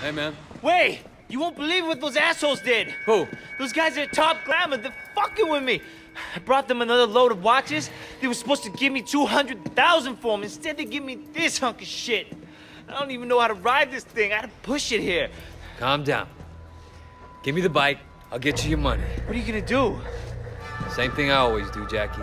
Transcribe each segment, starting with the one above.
Hey, man. Wait! You won't believe what those assholes did! Who? Those guys at Top Glamour, they're fucking with me! I brought them another load of watches. They were supposed to give me 200,000 for them. Instead, they give me this hunk of shit. I don't even know how to ride this thing. I had to push it here. Calm down. Give me the bike. I'll get you your money. What are you gonna do? Same thing I always do, Jackie.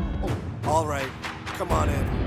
All right, come on in.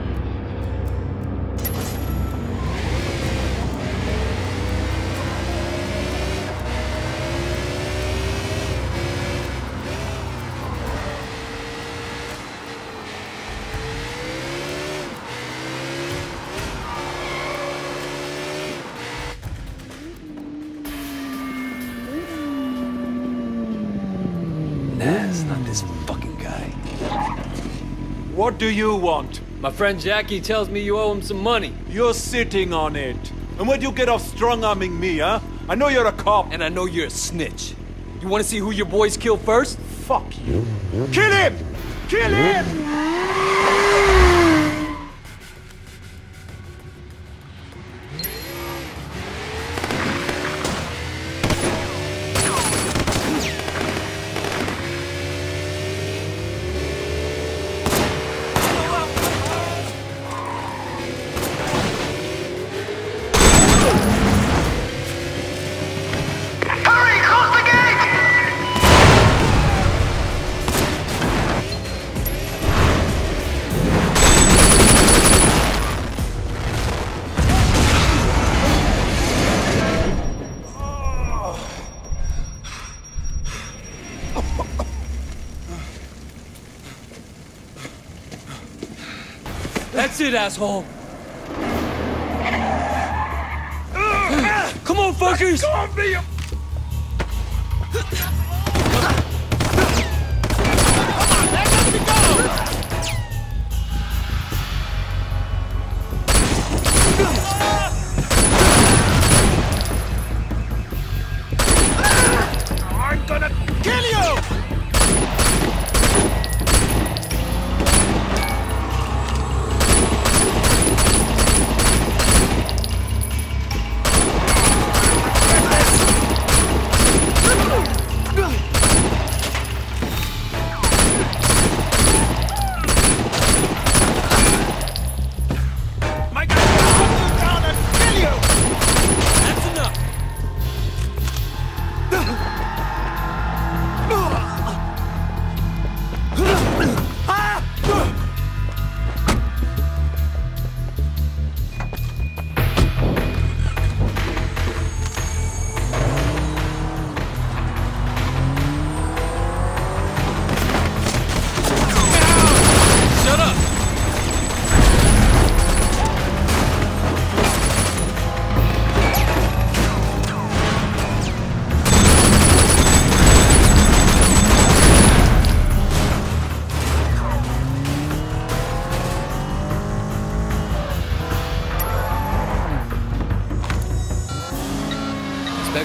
What do you want? My friend Jackie tells me you owe him some money. You're sitting on it. And where'd you get off strong-arming me, huh? I know you're a cop. And I know you're a snitch. You wanna see who your boys kill first? Fuck you. Kill him! Kill him! That's it, asshole. Come on, fuckers! I'm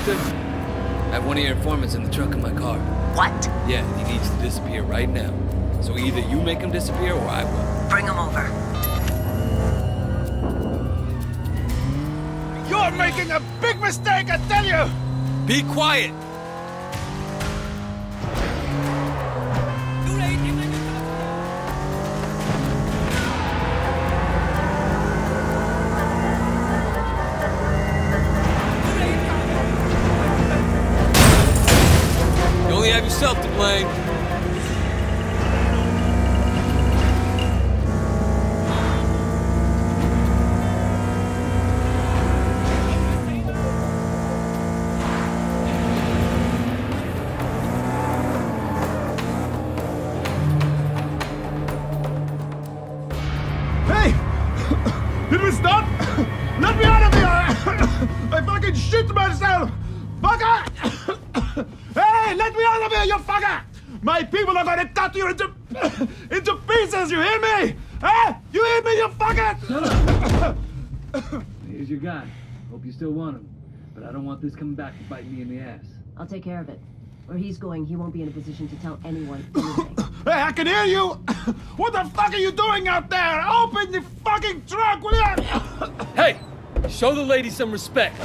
Inspector, I have one of your informants in the trunk of my car. What? Yeah, he needs to disappear right now. So either you make him disappear or I will. Bring him over. You're making a big mistake, I tell you! Be quiet! yourself to blame. Stop! Let me out of here! I fucking shit myself! Fucker! Hey, let me out of here, you fucker! My people are gonna cut you into into pieces, you hear me? Huh? You hear me, you fucker? Here's your guy. Hope you still want him. But I don't want this coming back to bite me in the ass. I'll take care of it. Where he's going, he won't be in a position to tell anyone anything. Hey, I can hear you! What the fuck are you doing out there? Open the fucking trunk, will you? Hey, show the lady some respect.